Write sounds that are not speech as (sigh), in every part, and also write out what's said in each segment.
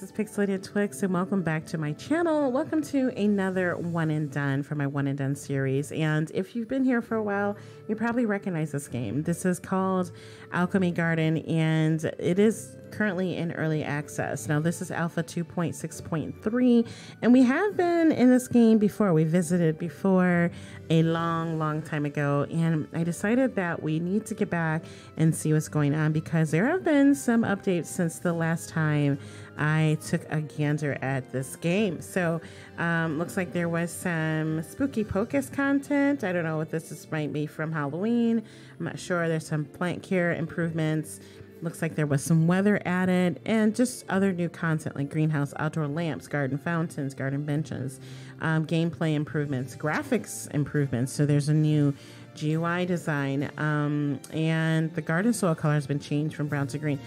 this is Pixelated Twix, and welcome back to my channel. Welcome to another one and done for my one and done series. And if you've been here for a while, you probably recognize this game. This is called Alchemy Garden, and it is currently in early access. Now, this is Alpha 2.6.3, and we have been in this game before. We visited before a long, long time ago, and I decided that we need to get back and see what's going on because there have been some updates since the last time I took a gander at this game. So, um, looks like there was some spooky pocus content. I don't know what this is, might be from Halloween. I'm not sure. There's some plant care improvements Looks like there was some weather added and just other new content like greenhouse, outdoor lamps, garden fountains, garden benches, um, gameplay improvements, graphics improvements. So there's a new GUI design, um, and the garden soil color has been changed from brown to green.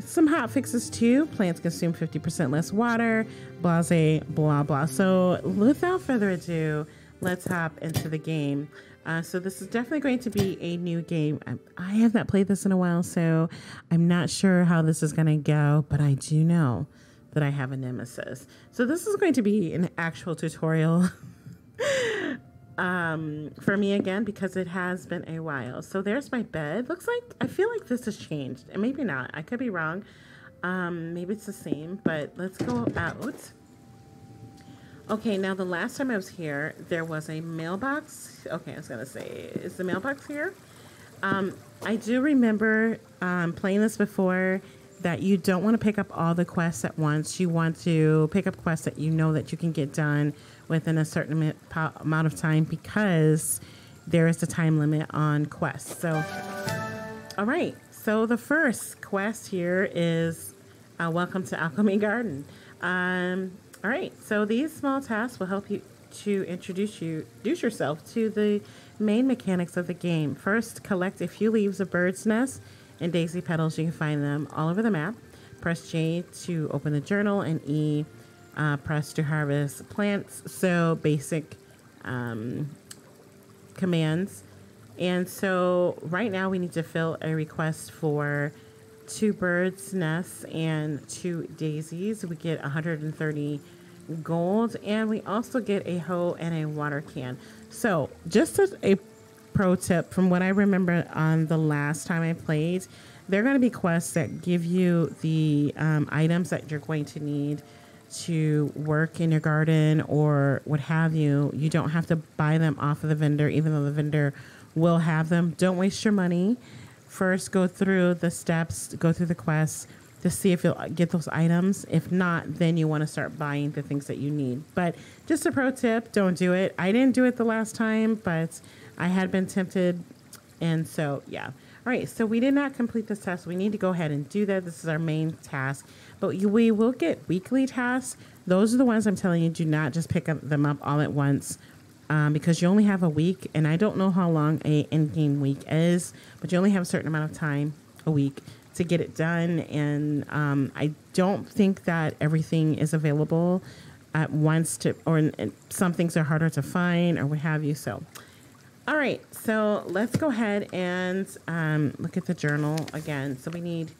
Some hot fixes too. Plants consume 50% less water, blase, blah, blah. So without further ado, let's hop into the game. Uh, so this is definitely going to be a new game. I, I have not played this in a while, so I'm not sure how this is going to go, but I do know that I have a nemesis. So this is going to be an actual tutorial (laughs) um, for me again because it has been a while. So there's my bed. Looks like, I feel like this has changed. And maybe not. I could be wrong. Um, maybe it's the same, but let's go out. Okay, now the last time I was here, there was a mailbox. Okay, I was gonna say, is the mailbox here? Um, I do remember um, playing this before that you don't want to pick up all the quests at once. You want to pick up quests that you know that you can get done within a certain amount of time because there is a time limit on quests. So, all right. So the first quest here is uh, welcome to Alchemy Garden. Um, all right, so these small tasks will help you to introduce you introduce yourself to the main mechanics of the game. First, collect a few leaves of bird's nest and daisy petals. You can find them all over the map. Press J to open the journal and E uh, press to harvest plants. So basic um, commands. And so right now we need to fill a request for two birds' nests and two daisies. We get 130 gold, and we also get a hoe and a water can. So, just as a pro tip from what I remember on the last time I played, there are going to be quests that give you the um, items that you're going to need to work in your garden or what have you. You don't have to buy them off of the vendor, even though the vendor will have them. Don't waste your money first go through the steps, go through the quests to see if you'll get those items. If not, then you want to start buying the things that you need. But just a pro tip don't do it. I didn't do it the last time, but I had been tempted. And so, yeah. All right, so we did not complete this test. We need to go ahead and do that. This is our main task. But we will get weekly tasks. Those are the ones I'm telling you, do not just pick up them up all at once um, because you only have a week, and I don't know how long a end game week is, but you only have a certain amount of time a week to get it done. And um, I don't think that everything is available at once to, or some things are harder to find or what have you. So, all right, so let's go ahead and um, look at the journal again. So we need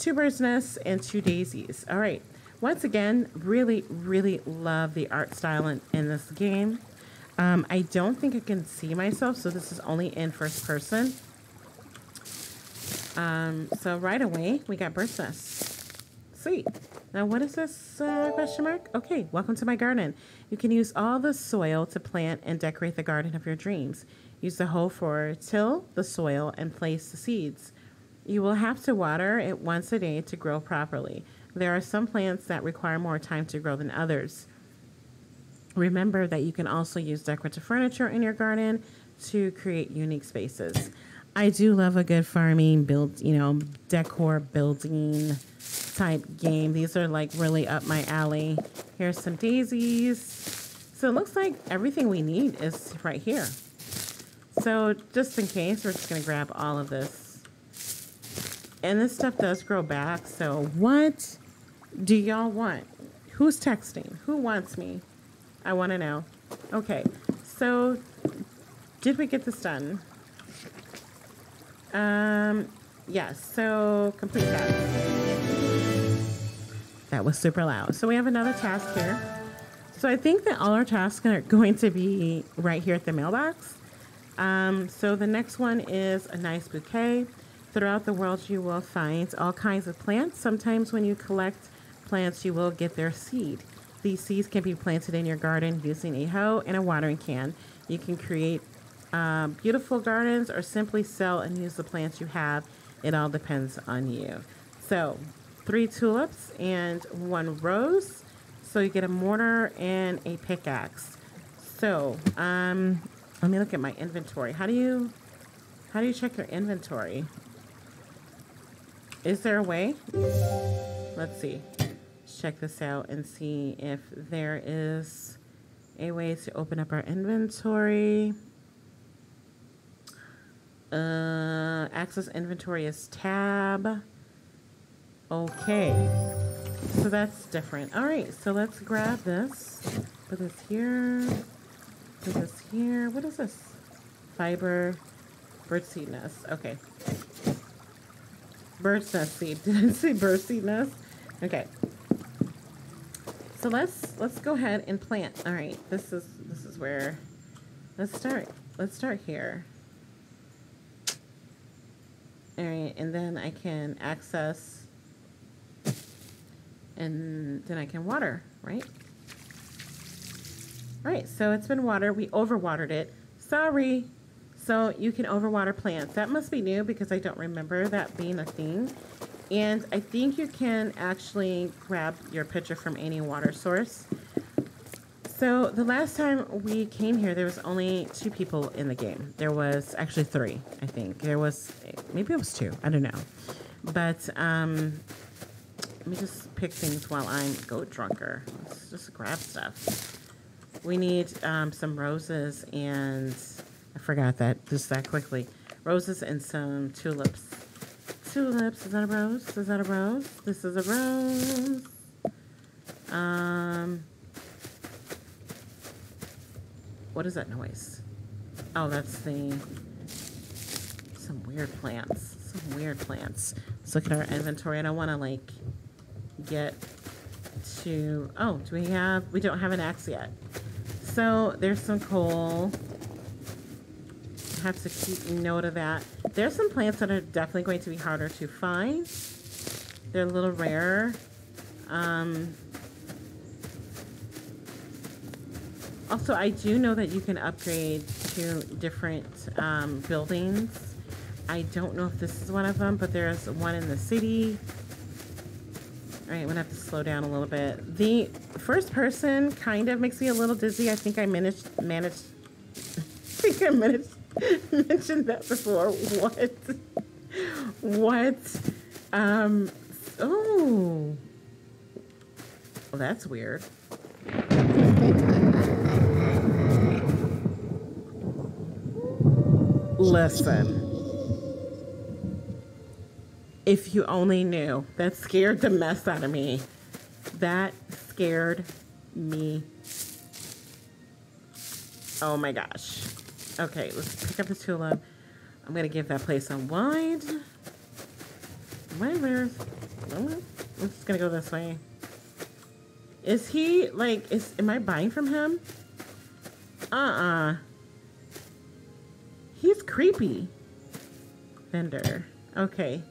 two bird's nests and two daisies. All right. Once again, really, really love the art style in, in this game. Um, I don't think I can see myself, so this is only in first person. Um, so right away, we got bird's nests. Sweet. Now, what is this uh, question mark? Okay, welcome to my garden. You can use all the soil to plant and decorate the garden of your dreams. Use the hoe for till the soil and place the seeds. You will have to water it once a day to grow properly. There are some plants that require more time to grow than others. Remember that you can also use decorative furniture in your garden to create unique spaces. I do love a good farming build, you know, decor building type game. These are like really up my alley. Here's some daisies. So it looks like everything we need is right here. So just in case, we're just gonna grab all of this. And this stuff does grow back. So what do y'all want? Who's texting? Who wants me? I want to know. Okay, so did we get this done? Um, yes, so complete that. That was super loud. So we have another task here. So I think that all our tasks are going to be right here at the mailbox. Um, so the next one is a nice bouquet. Throughout the world, you will find all kinds of plants. Sometimes when you collect plants, you will get their seed. These seeds can be planted in your garden using a hoe and a watering can. You can create uh, beautiful gardens or simply sell and use the plants you have. It all depends on you. So, three tulips and one rose. So, you get a mortar and a pickaxe. So, um, let me look at my inventory. How do you how do you check your inventory? Is there a way? Let's see. Let's check this out and see if there is a way to open up our inventory. Uh, access inventory is tab. Okay. So that's different. All right, so let's grab this. Put this here. Put this here. What is this? Fiber. Birdseed nest. Okay. Bird's nest seed. (laughs) Did I say birdseed nest? Okay. So let's let's go ahead and plant. All right. This is this is where let's start. Let's start here. All right, and then I can access and then I can water, right? All right, so it's been watered. We overwatered it. Sorry. So you can overwater plants. That must be new because I don't remember that being a thing. And I think you can actually grab your pitcher from any water source. So the last time we came here, there was only two people in the game. There was actually three, I think. There was, maybe it was two. I don't know. But um, let me just pick things while I'm goat drunker. Let's just grab stuff. We need um, some roses and I forgot that just that quickly. Roses and some tulips. Tulips. Is that a rose? Is that a rose? This is a rose. Um. What is that noise? Oh, that's the some weird plants. Some weird plants. Let's look at our inventory. I don't want to like get to. Oh, do we have? We don't have an axe yet. So there's some coal have to keep note of that. There's some plants that are definitely going to be harder to find. They're a little rarer. Um, also, I do know that you can upgrade to different um, buildings. I don't know if this is one of them, but there's one in the city. All right, I'm gonna have to slow down a little bit. The first person kind of makes me a little dizzy. I think I managed managed. (laughs) I think I managed (laughs) mentioned that before. What? What? Um. Oh. Well, that's weird. Listen. If you only knew. That scared the mess out of me. That scared me. Oh my gosh. Okay, let's pick up the tulip. I'm gonna give that place a wide. Wide. I'm just gonna go this way. Is he like? Is am I buying from him? Uh-uh. He's creepy. Vendor. Okay.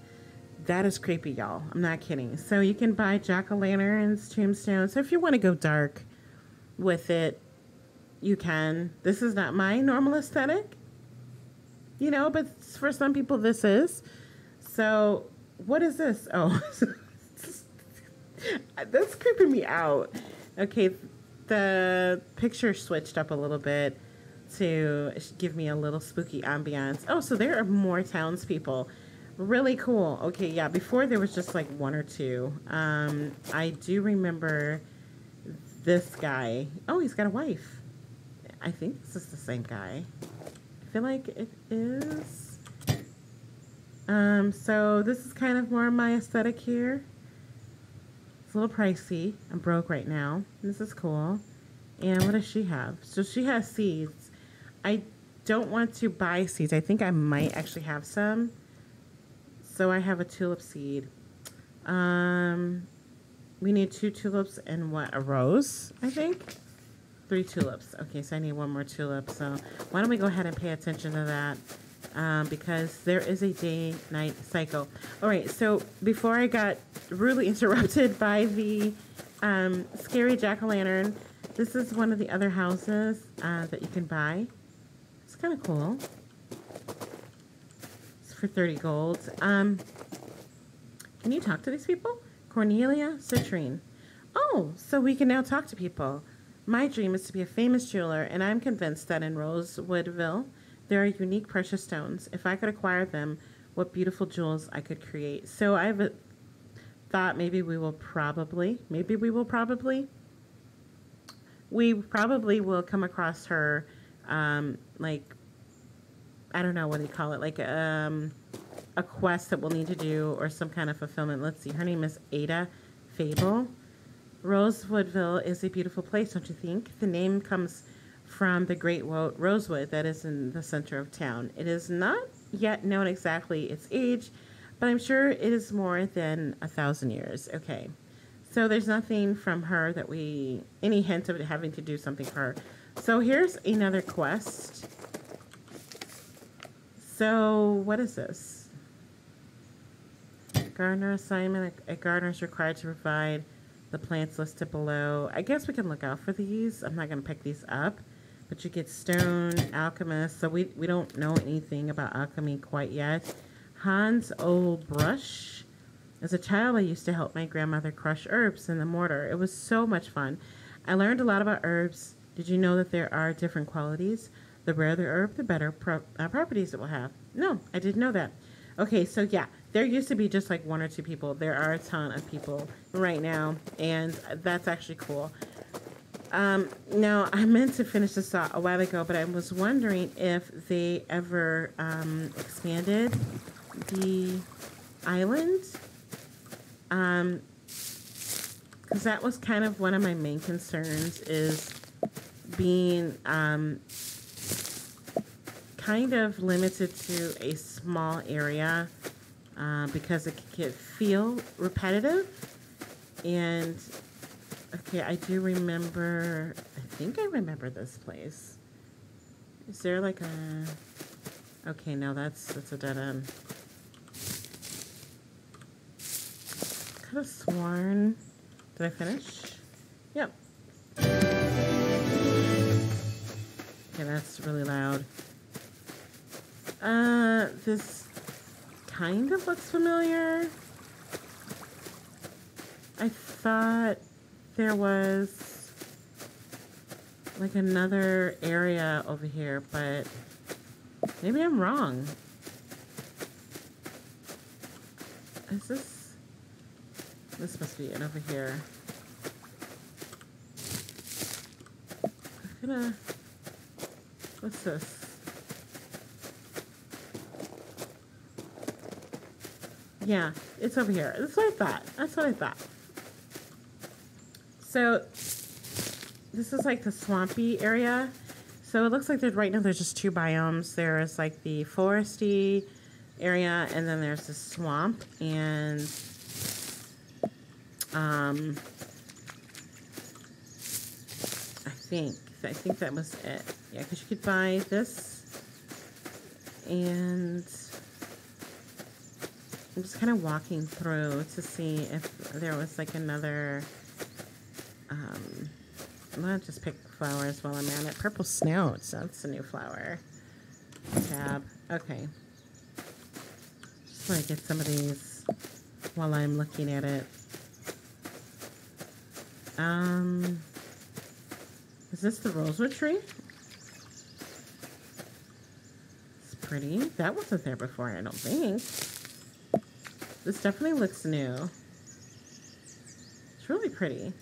That is creepy, y'all. I'm not kidding. So you can buy jack-o'-lanterns, tombstones. So if you want to go dark with it, you can. This is not my normal aesthetic, you know, but for some people this is. So, what is this? Oh, (laughs) that's creeping me out. Okay, the picture switched up a little bit to give me a little spooky ambiance. Oh, so there are more townspeople. Really cool. Okay, yeah, before there was just like one or two. Um, I do remember this guy. Oh, he's got a wife. I think this is the same guy. I feel like it is. Um, so this is kind of more my aesthetic here. It's a little pricey. I'm broke right now. This is cool. And what does she have? So she has seeds. I don't want to buy seeds. I think I might actually have some. So I have a tulip seed. Um, we need two tulips and what, a rose, I think? Three tulips. Okay, so I need one more tulip. So why don't we go ahead and pay attention to that? Um, because there is a day-night cycle. All right, so before I got rudely (laughs) interrupted by the um, scary jack-o'-lantern, this is one of the other houses uh, that you can buy. It's kind of cool. It's for 30 gold. Um, can you talk to these people? Cornelia Citrine. Oh, so we can now talk to people. My dream is to be a famous jeweler, and I'm convinced that in Rosewoodville there are unique precious stones. If I could acquire them, what beautiful jewels I could create. So I've thought maybe we will probably, maybe we will probably, we probably will come across her, um, like, I don't know what do you call it, like um, a quest that we'll need to do or some kind of fulfillment. Let's see, her name is Ada Fable. Rosewoodville is a beautiful place, don't you think? The name comes from the great rosewood that is in the center of town. It is not yet known exactly its age, but I'm sure it is more than a thousand years. Okay, so there's nothing from her that we, any hint of it having to do something for her. So here's another quest. So what is this? Gardener assignment. A gardener is required to provide the plants listed below. I guess we can look out for these. I'm not going to pick these up. But you get stone, alchemist. So we, we don't know anything about alchemy quite yet. Hans Old Brush. As a child, I used to help my grandmother crush herbs in the mortar. It was so much fun. I learned a lot about herbs. Did you know that there are different qualities? The rarer the herb, the better pro uh, properties it will have. No, I didn't know that. Okay, so yeah, there used to be just like one or two people. There are a ton of people right now, and that's actually cool. Um, now, I meant to finish this a while ago, but I was wondering if they ever um, expanded the island. Um, because that was kind of one of my main concerns is being um, kind of limited to a small area uh, because it can feel repetitive. And okay, I do remember, I think I remember this place. Is there like a, okay, no, that's, that's a dead end. Could have sworn, did I finish? Yep. Okay, that's really loud. Uh, this kind of looks familiar. I thought there was like another area over here, but maybe I'm wrong. Is this... This must be it over here. I'm gonna... What's this? Yeah, it's over here. That's what I thought. That's what I thought. So this is like the swampy area. So it looks like there's right now there's just two biomes. There's like the foresty area and then there's the swamp and um I think I think that was it. Yeah, because you could buy this and I'm just kind of walking through to see if there was like another, um, going to just pick flowers while I'm at it. Purple snouts, that's a new flower. Tab, okay. Just want to get some of these while I'm looking at it. Um, is this the rosewood tree? It's pretty. That wasn't there before, I don't think. This definitely looks new. It's really pretty.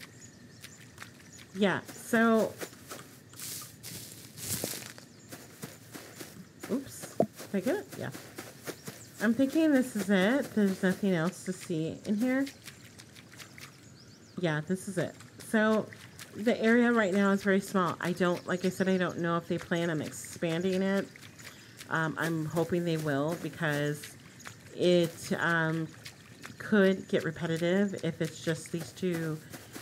Yeah, so... Oops. Did I get it? Yeah. I'm thinking this is it. There's nothing else to see in here. Yeah, this is it. So, the area right now is very small. I don't, like I said, I don't know if they plan on expanding it. Um, I'm hoping they will because it um, could get repetitive if it's just these two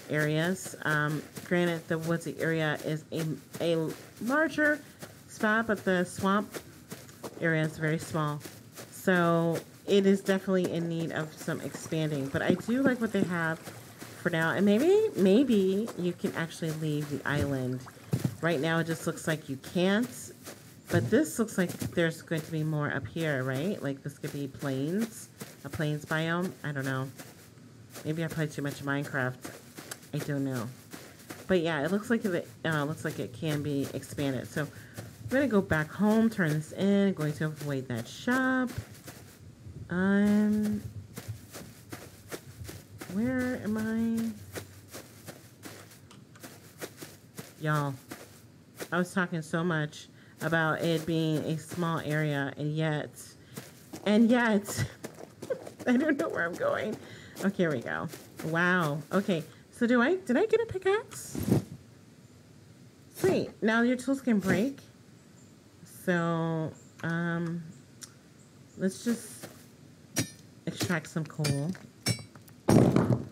areas. Um, granted, the woodsy area is a, a larger spot, but the swamp area is very small. So it is definitely in need of some expanding. But I do like what they have for now. And maybe, maybe you can actually leave the island. Right now it just looks like you can't. But this looks like there's going to be more up here, right? Like this could be plains, a plains biome. I don't know. Maybe I played too much Minecraft. I don't know. But yeah, it looks like it uh, looks like it can be expanded. So I'm gonna go back home, turn this in, going to avoid that shop. Um, where am I? Y'all, I was talking so much about it being a small area, and yet, and yet, (laughs) I don't know where I'm going. Okay, here we go. Wow. Okay, so do I, did I get a pickaxe? Sweet. Now your tools can break. So, um, let's just extract some coal.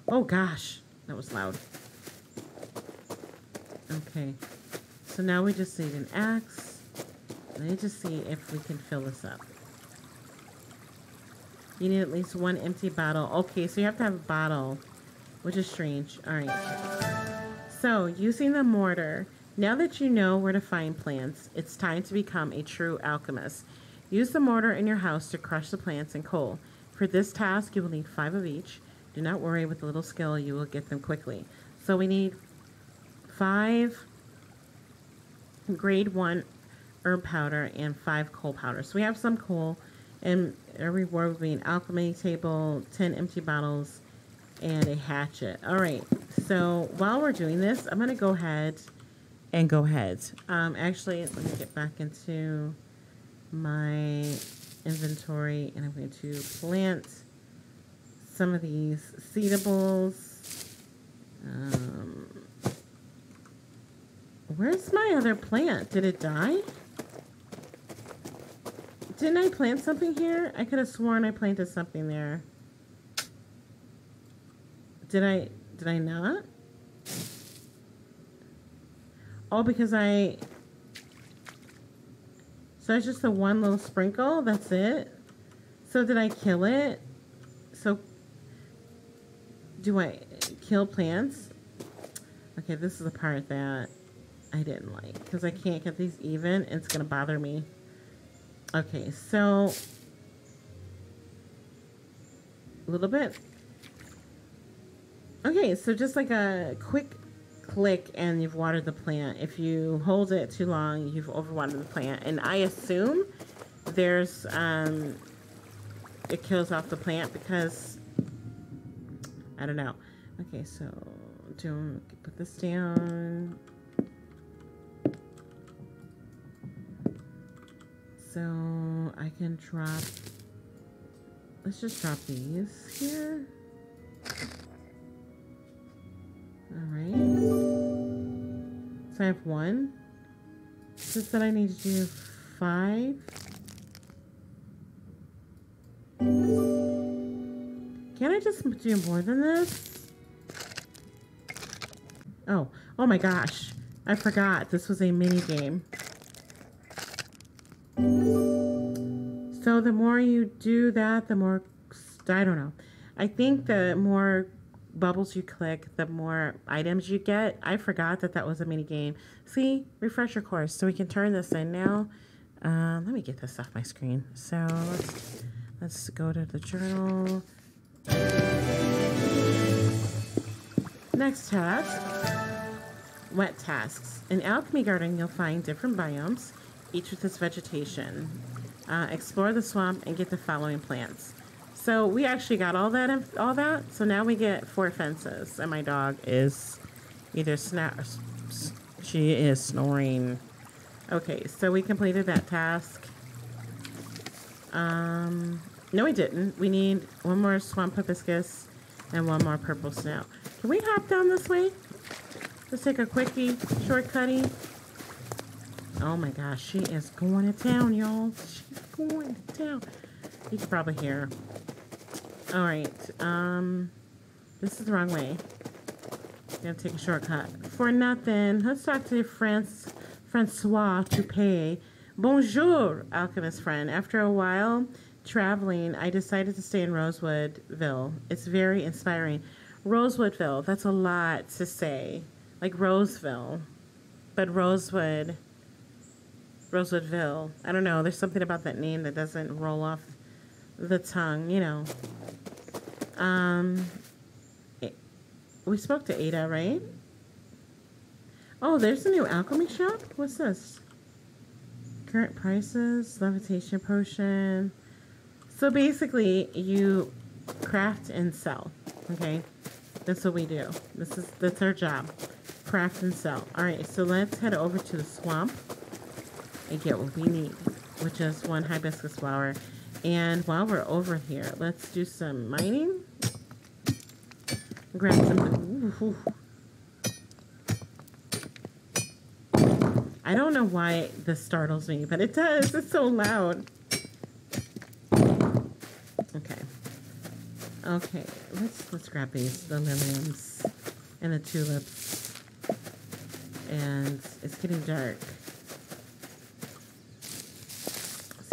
Oh gosh, that was loud. Okay, so now we just need an axe. Let me just see if we can fill this up. You need at least one empty bottle. Okay, so you have to have a bottle, which is strange. All right. So, using the mortar, now that you know where to find plants, it's time to become a true alchemist. Use the mortar in your house to crush the plants and coal. For this task, you will need five of each. Do not worry, with a little skill, you will get them quickly. So we need five grade one herb powder and five coal powder. So we have some coal, and our reward will be an alchemy table, 10 empty bottles, and a hatchet. All right, so while we're doing this, I'm going to go ahead and go ahead. Um, actually, let me get back into my inventory and I'm going to plant some of these seedables. Um, where's my other plant? Did it die? Didn't I plant something here? I could have sworn I planted something there. Did I, did I not? Oh, because I... So it's just the one little sprinkle? That's it? So did I kill it? So... Do I kill plants? Okay, this is the part that I didn't like. Because I can't get these even. It's going to bother me. Okay, so... A little bit. Okay, so just like a quick click and you've watered the plant. If you hold it too long, you've overwatered the plant. And I assume there's, um, it kills off the plant because, I don't know. Okay, so do put this down. So I can drop, let's just drop these here. All right. So I have one. Just that I need to do five. Can I just do more than this? Oh, oh my gosh. I forgot this was a mini game. The more you do that, the more, I don't know. I think the more bubbles you click, the more items you get. I forgot that that was a mini game. See, refresh your course. So we can turn this in now. Uh, let me get this off my screen. So let's, let's go to the journal. Next task, wet tasks. In Alchemy Garden, you'll find different biomes, each with its vegetation. Uh, explore the swamp and get the following plants. So we actually got all that, all that. So now we get four fences, and my dog is either snap. She is snoring. Okay, so we completed that task. Um, no, we didn't. We need one more swamp hibiscus and one more purple snow. Can we hop down this way? Let's take a quickie, shortcutty. Oh my gosh, she is going to town, y'all. She's going to town. You can probably hear All right. Um, this is the wrong way. Gonna take a shortcut. For nothing. Let's talk to France, Francois Toupé. Bonjour, alchemist friend. After a while traveling, I decided to stay in Rosewoodville. It's very inspiring. Rosewoodville, that's a lot to say. Like Roseville. But Rosewood, Rosewoodville. I don't know. There's something about that name that doesn't roll off the tongue, you know. Um, we spoke to Ada, right? Oh, there's a new alchemy shop. What's this? Current prices, levitation potion. So basically, you craft and sell. Okay, that's what we do. This is that's our job. Craft and sell. All right, so let's head over to the swamp and get what we need, which is one hibiscus flower. And while we're over here, let's do some mining. Grab some. Ooh, I don't know why this startles me, but it does. It's so loud. Okay. Okay, let's let's grab these the liliums and the tulips. And it's getting dark.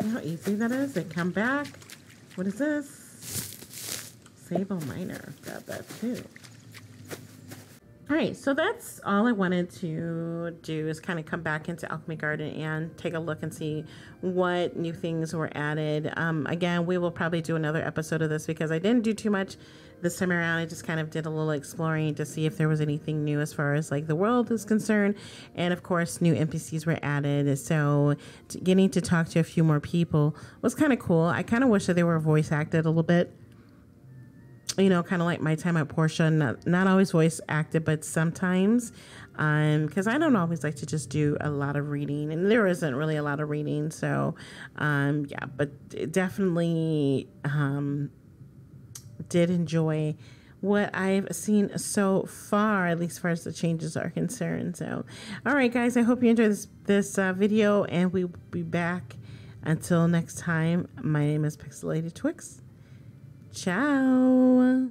See how easy that is? They come back. What is this? Sable miner. Got that too. All right, so that's all I wanted to do is kind of come back into Alchemy Garden and take a look and see what new things were added. Um, again, we will probably do another episode of this because I didn't do too much this time around. I just kind of did a little exploring to see if there was anything new as far as like the world is concerned. And of course, new NPCs were added. So getting to talk to a few more people was kind of cool. I kind of wish that they were voice acted a little bit you know, kind of like my time at Portia, not, not always voice acted, but sometimes, because um, I don't always like to just do a lot of reading, and there isn't really a lot of reading, so um, yeah, but definitely um, did enjoy what I've seen so far, at least as far as the changes are concerned. So, all right, guys, I hope you enjoyed this this uh, video, and we'll be back. Until next time, my name is Pixelated Twix. Ciao.